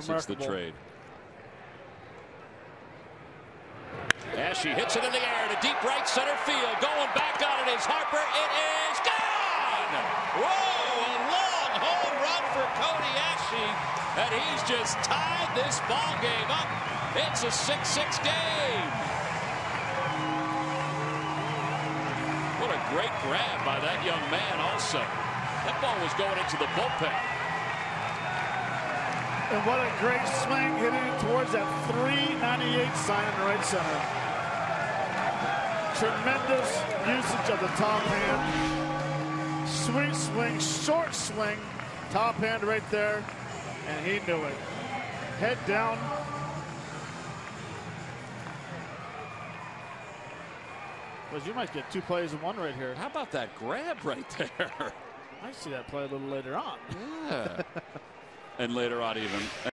since the trade. Asche hits it in the air to deep right center field. Going back on it is Harper. It is gone. Whoa! A long home run for Cody Asche, and he's just tied this ball game up. It's a 6-6 game. What a great grab by that young man. Also, that ball was going into the bullpen. And what a great swing hitting it towards that 398 sign in the right center. Tremendous usage of the top hand. Sweet swing, short swing, top hand right there, and he knew it. Head down. Well, you might get two plays in one right here. How about that grab right there? I see that play a little later on. Yeah. and later on, even.